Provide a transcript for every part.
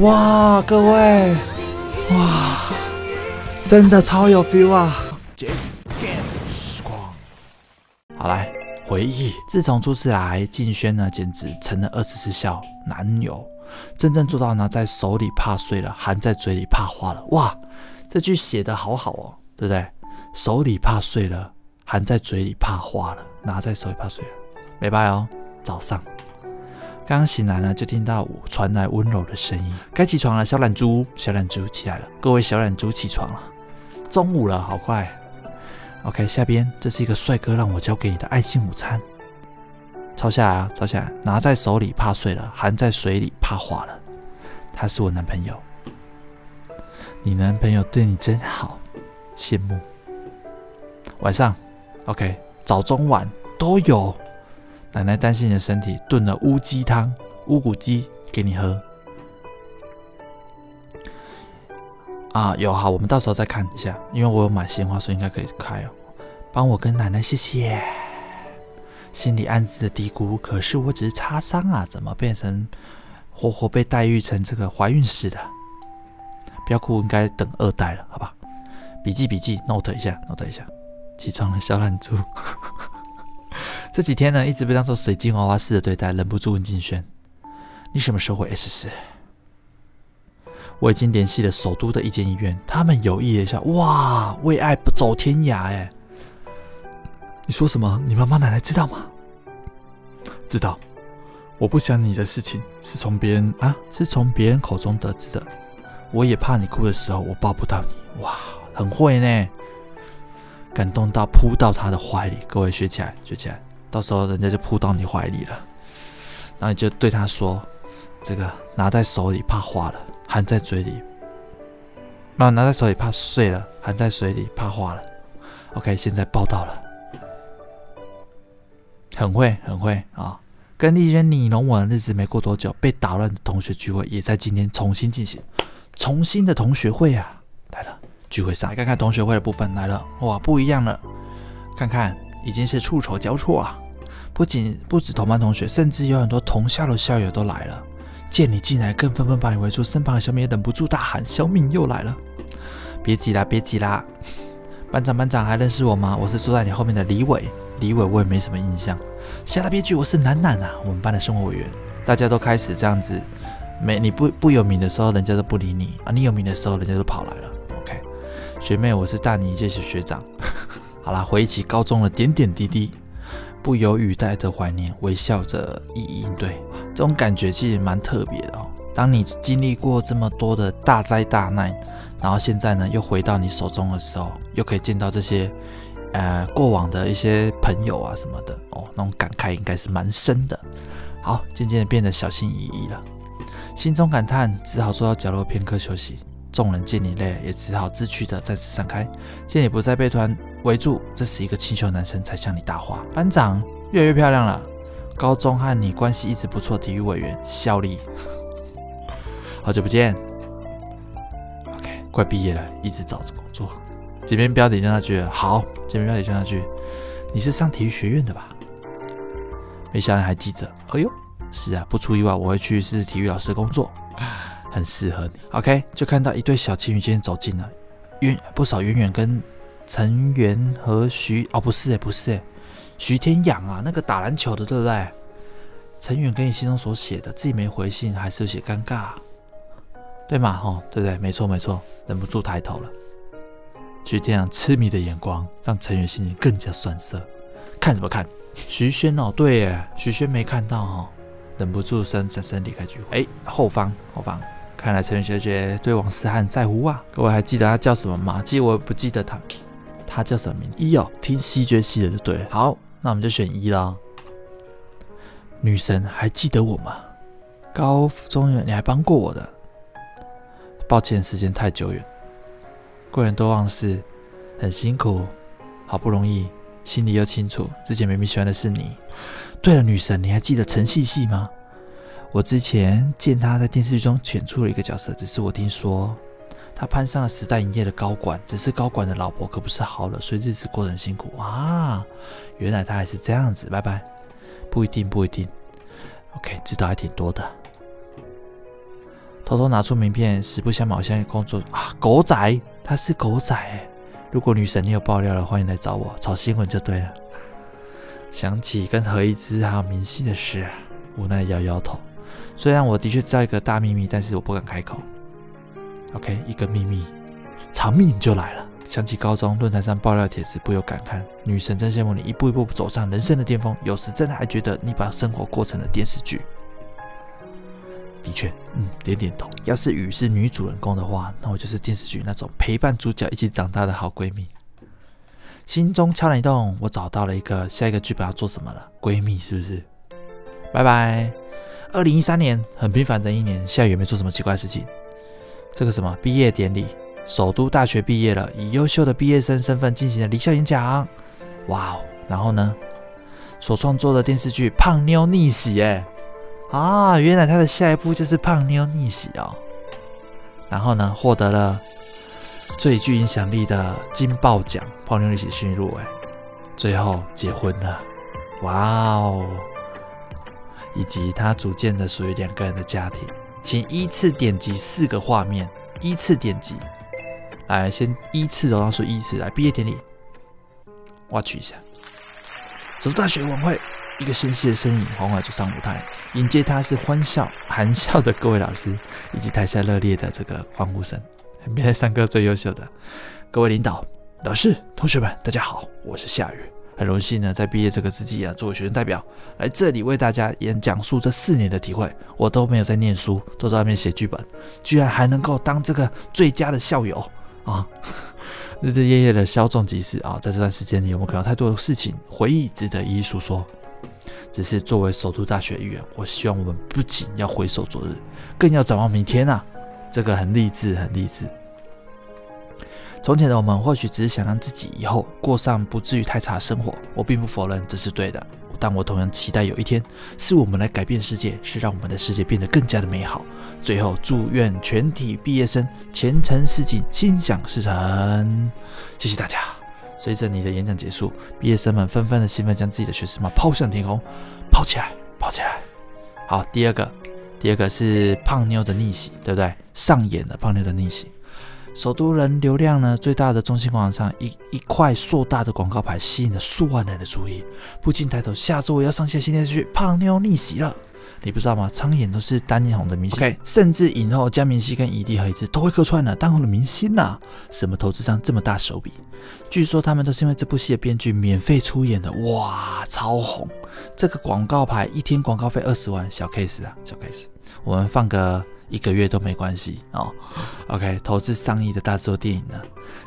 哇，各位，哇，真的超有 feel 啊！好来回忆，自从初次来静轩呢，简直成了二十四孝男友，真正做到呢，在手里怕碎了，含在嘴里怕化了。哇，这句写的好好哦，对不对？手里怕碎了，含在嘴里怕化了，拿在手里怕碎了。没拜哦，早上刚刚醒来呢，就听到传来温柔的声音，该起床了，小懒猪，小懒猪起来了，各位小懒猪起床了，中午了，好快。OK，下边这是一个帅哥让我交给你的爱心午餐，抄下来啊，抄下来，拿在手里怕碎了，含在水里怕化了。他是我男朋友，你男朋友对你真好，羡慕。晚上，OK，早中晚都有。奶奶担心你的身体，炖了乌鸡汤、乌骨鸡给你喝。啊，有好，我们到时候再看一下，因为我有买鲜花，所以应该可以开哦。帮我跟奶奶谢谢，心里暗自的嘀咕。可是我只是擦伤啊，怎么变成活活被待遇成这个怀孕似的？不要哭，应该等二代了，好吧？笔记笔记，note 一下，note 一下。起床了，小懒猪。这几天呢，一直被当做水晶娃娃似的对待，忍不住问静轩：“你什么时候回 S 市？”我已经联系了首都的一间医院，他们有意一下，哇，为爱不走天涯哎！你说什么？你妈妈奶奶知道吗？知道。我不想你的事情是从别人啊，是从别人口中得知的。我也怕你哭的时候我抱不到你。哇，很会呢，感动到扑到他的怀里。各位学起来，学起来，到时候人家就扑到你怀里了。然后你就对他说：“这个拿在手里怕化了。”含在嘴里，那拿在手里怕碎了；含在水里怕化了。OK，现在报道了，很会很会啊！跟丽娟你侬我的日子没过多久，被打乱的同学聚会也在今天重新进行，重新的同学会啊来了，聚会上看看同学会的部分来了，哇，不一样了，看看已经是触手交错啊！不仅不止同班同学，甚至有很多同校的校友都来了。见你进来，更纷纷把你围住。身旁的小米也忍不住大喊：“小敏又来了！”别急啦，别急啦！班长，班长还认识我吗？我是坐在你后面的李伟。李伟我也没什么印象。下了别句，我是楠楠啊，我们班的生活委员。大家都开始这样子，没你不不有名的时候，人家都不理你啊；你有名的时候，人家都跑来了。OK，学妹，我是大你一届学长。好啦，回忆起高中的点点滴滴，不由语带着怀念，微笑着一一应对。这种感觉其实蛮特别的哦。当你经历过这么多的大灾大难，然后现在呢又回到你手中的时候，又可以见到这些呃过往的一些朋友啊什么的哦，那种感慨应该是蛮深的。好，渐渐的变得小心翼翼了，心中感叹，只好坐到角落片刻休息。众人见你累，也只好自去的暂时散开。见你不再被团围住，这时一个清秀男生才向你搭话：“班长越来越漂亮了。”高中和你关系一直不错，体育委员效力，好久不见。OK，快毕业了，一直找着工作。这边标题就那句，好，这边标题就那句，你是上体育学院的吧？没想到还记着。哎呦，是啊，不出意外，我会去是体育老师工作，很适合你。OK，就看到一对小情侣今天走近了，远不少远远跟陈元和徐，哦，不是哎，不是哎。徐天养啊，那个打篮球的，对不对？陈远跟你信中所写的，自己没回信，还是有些尴尬，对吗？吼，对不对？没错，没错，忍不住抬头了。徐天养痴迷的眼光，让陈远心里更加酸涩。看什么看？徐轩哦，对耶，徐轩没看到哦，忍不住身转身离开聚会。哎，后方，后方，看来陈远学姐对王思翰在乎啊。各位还记得他叫什么吗？记我不记得他，他叫什么名？一哦，听西决系的就对了。好。那我们就选一啦。女神还记得我吗？高中你还帮过我的，抱歉时间太久远。贵人多忘事，很辛苦，好不容易心里又清楚，之前明明喜欢的是你。对了，女神你还记得陈细细吗？我之前见她在电视剧中选出了一个角色，只是我听说。他攀上了时代营业的高管，只是高管的老婆可不是好了，所以日子过得很辛苦啊。原来他还是这样子，拜拜。不一定，不一定。OK，知道还挺多的。偷偷拿出名片，实不相瞒，我现在工作啊，狗仔，他是狗仔。如果女神你有爆料了，欢迎来找我炒新闻就对了。想起跟何一之还有明熙的事，无奈摇摇头。虽然我的确知道一个大秘密，但是我不敢开口。OK，一个秘密，长命就来了。想起高中论坛上爆料帖子，不由感叹：女神真羡慕你一步一步走上人生的巅峰。有时真的还觉得你把生活过成了电视剧。的确，嗯，点点头。要是雨是女主人公的话，那我就是电视剧那种陪伴主角一起长大的好闺蜜。心中悄然一动，我找到了一个下一个剧本要做什么了。闺蜜是不是？拜拜。二零一三年，很平凡的一年，下雨也没做什么奇怪的事情。这个什么毕业典礼，首都大学毕业了，以优秀的毕业生身份进行了离校演讲。哇哦！然后呢，所创作的电视剧《胖妞逆袭》哎，啊，原来他的下一步就是《胖妞逆袭》哦。然后呢，获得了最具影响力的金爆奖，《胖妞逆袭》新入围，最后结婚了。哇哦！以及他组建的属于两个人的家庭。请依次点击四个画面，依次点击。来，先依次的，我说依次来。毕业典礼，watch 一下。首都大学晚会，一个纤细的身影缓缓走上舞台，迎接他是欢笑、含笑的各位老师，以及台下热烈的这个欢呼声。比赛三个最优秀的各位领导、老师、同学们，大家好，我是夏雨。很荣幸呢，在毕业这个之际啊，作为学生代表来这里为大家演讲述这四年的体会。我都没有在念书，都在外面写剧本，居然还能够当这个最佳的校友啊！日日夜夜的稍纵即逝啊！在这段时间里，有没有可能太多的事情回忆值得一一诉说？只是作为首都大学议员，我希望我们不仅要回首昨日，更要展望明天啊！这个很励志，很励志。从前的我们或许只是想让自己以后过上不至于太差的生活，我并不否认这是对的，但我同样期待有一天是我们来改变世界，是让我们的世界变得更加的美好。最后，祝愿全体毕业生前程似锦，心想事成。谢谢大家。随着你的演讲结束，毕业生们纷纷的兴奋，将自己的学士帽抛向天空，抛起来，抛起来。好，第二个，第二个是胖妞的逆袭，对不对？上演了胖妞的逆袭。首都人流量呢最大的中心广场上，一一块硕大的广告牌吸引了数万人的注意，不禁抬头，下周我要上线新电视剧《胖妞逆袭》了。你不知道吗？苍眼都是单眼红的明星，甚至影后江明熙跟伊蒂和一子都会客串呢，当红的明星呐。什么投资商这么大手笔？据说他们都是因为这部戏的编剧免费出演的，哇，超红！这个广告牌一天广告费二十万，小 case 啊，小 case。我们放个。一个月都没关系哦。OK，投资上亿的大制作电影呢，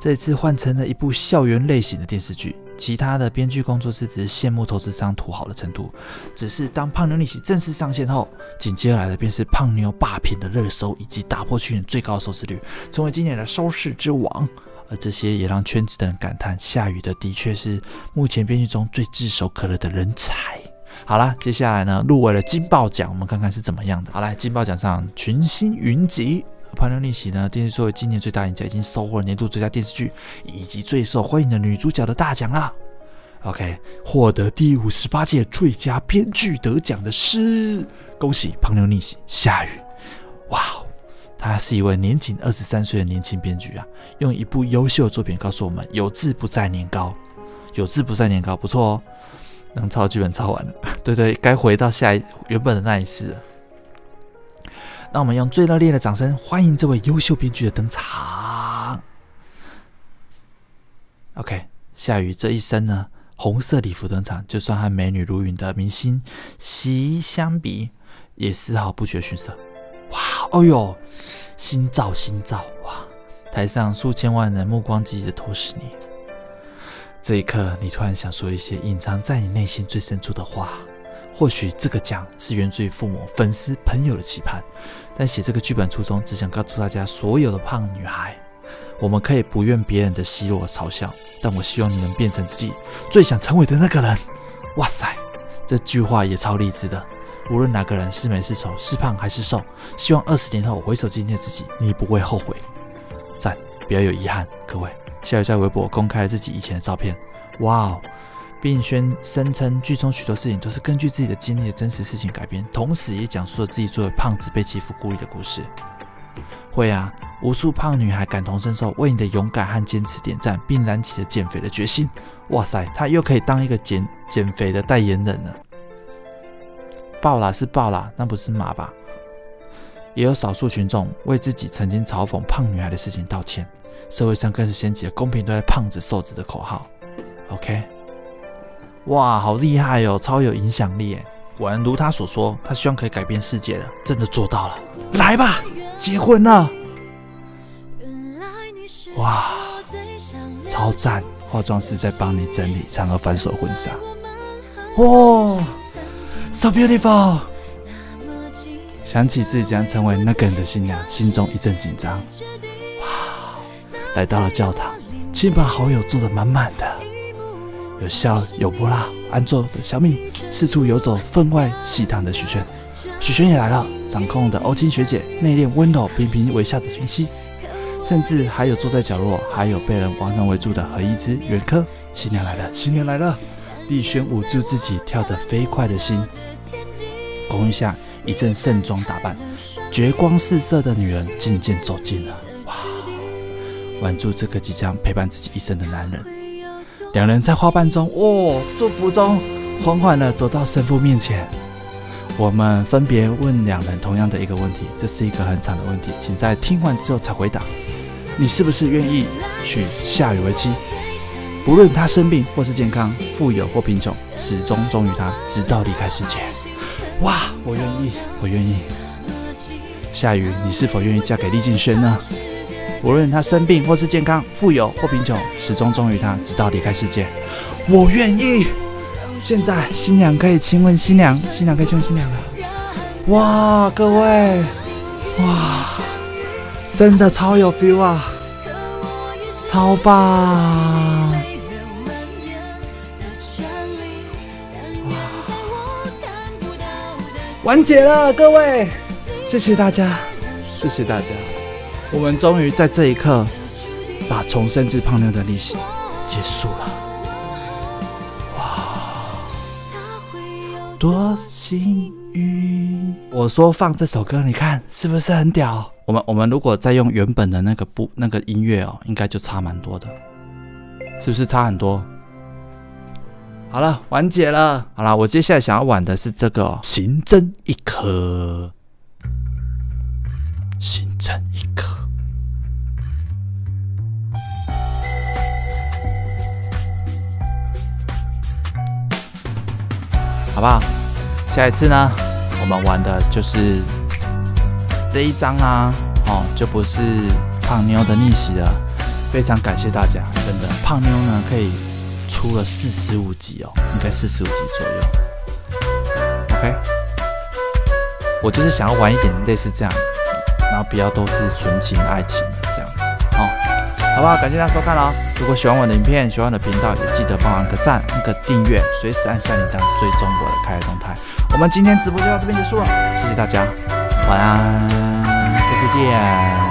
这一次换成了一部校园类型的电视剧。其他的编剧工作室只是羡慕投资商土豪的程度。只是当《胖妞逆袭》正式上线后，紧接而来的便是《胖妞霸屏》的热搜，以及打破去年最高收视率，成为今年的收视之王。而这些也让圈子的人感叹：夏雨的的确是目前编剧中最炙手可热的人才。好了，接下来呢，入围了金爆奖，我们看看是怎么样的。好来，金爆奖上群星云集，《胖妞逆袭》呢，电视作为今年最大赢家，已经收获了年度最佳电视剧以及最受欢迎的女主角的大奖啦。OK，获得第五十八届最佳编剧得奖的是，恭喜《胖妞逆袭》夏雨。哇哦，他是一位年仅二十三岁的年轻编剧啊，用一部优秀的作品告诉我们：有志不在年高，有志不在年高，不错哦。能抄剧本抄完了，对对，该回到下一原本的那一世了。那我们用最热烈的掌声欢迎这位优秀编剧的登场。OK，夏雨这一身呢，红色礼服登场，就算和美女如云的明星席相比，也丝毫不觉逊色。哇，哦呦，心照心照，哇！台上数千万人目光积极的投视你。这一刻，你突然想说一些隐藏在你内心最深处的话。或许这个奖是源自于父母、粉丝、朋友的期盼，但写这个剧本初衷只想告诉大家，所有的胖女孩，我们可以不愿别人的奚落嘲笑，但我希望你能变成自己最想成为的那个人。哇塞，这句话也超励志的。无论哪个人是美是丑，是胖还是瘦，希望二十年后回首今天的自己，你不会后悔。赞，不要有遗憾，各位。夏雨在微博公开了自己以前的照片，哇哦，并宣声称剧中许多事情都是根据自己的经历的真实事情改编，同时也讲述了自己作为胖子被欺负孤立的故事。会啊，无数胖女孩感同身受，为你的勇敢和坚持点赞，并燃起了减肥的决心。哇塞，她又可以当一个减减肥的代言人了。爆啦是爆啦，那不是马吧？也有少数群众为自己曾经嘲讽胖女孩的事情道歉，社会上更是掀起了公平对待胖子瘦子的口号。OK，哇，好厉害哦，超有影响力耶。果然如他所说，他希望可以改变世界的，真的做到了。来吧，结婚了！哇，超赞！化妆师在帮你整理长而繁琐婚纱。哇，so beautiful！想起自己将成为那个人的新娘，心中一阵紧张。哇，来到了教堂，亲朋好友坐得满满的，有笑有不辣。安坐的小米四处游走，分外喜糖的许萱，许萱也来了。掌控的欧青学姐，内敛温柔，频频微笑的云溪，甚至还有坐在角落，还有被人完全围住的何一之、袁科。新娘来了，新娘来了！丽轩捂住自己跳得飞快的心，宫下。一阵盛装打扮，绝光四射的女人渐渐走近了。哇！挽住这个即将陪伴自己一生的男人，两人在花瓣中，哦，祝福中，缓缓地走到神父面前。我们分别问两人同样的一个问题，这是一个很长的问题，请在听完之后才回答。你是不是愿意娶夏雨为妻？不论她生病或是健康，富有或贫穷，始终忠于她，直到离开世界。哇，我愿意，我愿意。夏雨，你是否愿意嫁给厉敬轩呢？无论他生病或是健康，富有或贫穷，始终忠于他，直到离开世界。我愿意。现在新娘可以亲吻新娘，新娘可以亲吻新娘了。哇，各位，哇，真的超有 feel 啊，超棒。完结了，各位，谢谢大家，谢谢大家，我们终于在这一刻把重生之胖妞的历史结束了。哇，多幸运！我说放这首歌，你看是不是很屌？我们我们如果再用原本的那个不那个音乐哦，应该就差蛮多的，是不是差很多？好了，完结了。好了，我接下来想要玩的是这个刑侦一颗，刑侦一颗，好不好？下一次呢，我们玩的就是这一张啊，哦，就不是胖妞的逆袭了。非常感谢大家，真的，胖妞呢可以。出了四十五集哦，应该四十五集左右。OK，我就是想要玩一点类似这样，然后不要都是纯情爱情的这样子，好，好不好？感谢大家收看哦。如果喜欢我的影片，喜欢我的频道，也记得帮我按个赞，按个订阅，随时按下铃铛追踪我的开动态。我们今天直播就到这边结束了，谢谢大家，晚安，下次见。